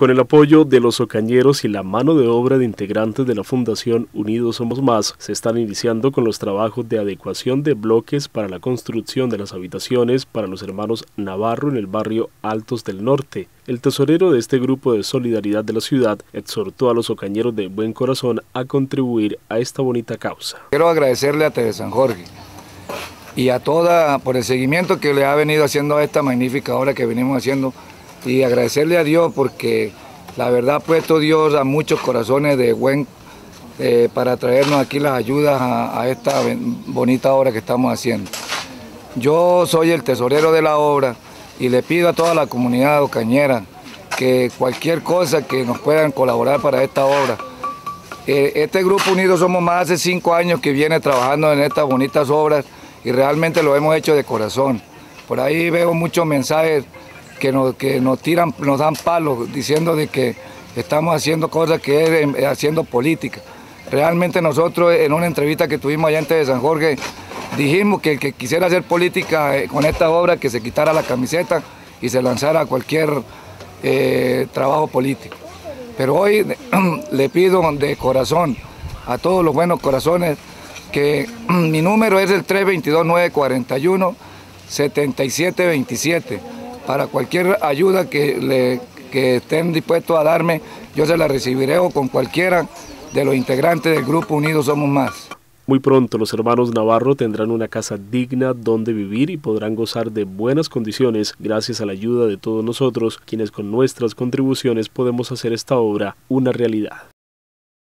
Con el apoyo de los ocañeros y la mano de obra de integrantes de la Fundación Unidos Somos Más, se están iniciando con los trabajos de adecuación de bloques para la construcción de las habitaciones para los hermanos Navarro en el barrio Altos del Norte. El tesorero de este grupo de solidaridad de la ciudad exhortó a los ocañeros de buen corazón a contribuir a esta bonita causa. Quiero agradecerle a TV San Jorge y a toda por el seguimiento que le ha venido haciendo a esta magnífica obra que venimos haciendo y agradecerle a Dios porque la verdad ha puesto Dios a muchos corazones de buen eh, para traernos aquí las ayudas a, esta bonita obra que estamos haciendo. Yo soy el tesorero de la obra y le pido a toda la comunidad ocañera que cualquier cosa que nos puedan colaborar para esta obra. Eh, este grupo Unidos Somos más hace cinco años que viene trabajando en estas bonitas obras y realmente lo hemos hecho de corazón. Por ahí veo muchos mensajes que nos, que nos tiran, nos dan palos diciendo de que estamos haciendo cosas que es haciendo política. Realmente nosotros en una entrevista que tuvimos allá antes de San Jorge dijimos que el que quisiera hacer política eh, con esta obra que se quitara la camiseta y se lanzara a cualquier eh, trabajo político. Pero hoy le pido de corazón a todos los buenos corazones que mi número es el 322-941-7727 para cualquier ayuda que, le, estén dispuestos a darme, yo se la recibiré o con cualquiera de los integrantes del Grupo Unidos Somos Más. Muy pronto los hermanos Navarro tendrán una casa digna donde vivir y podrán gozar de buenas condiciones gracias a la ayuda de todos nosotros, quienes con nuestras contribuciones podemos hacer esta obra una realidad.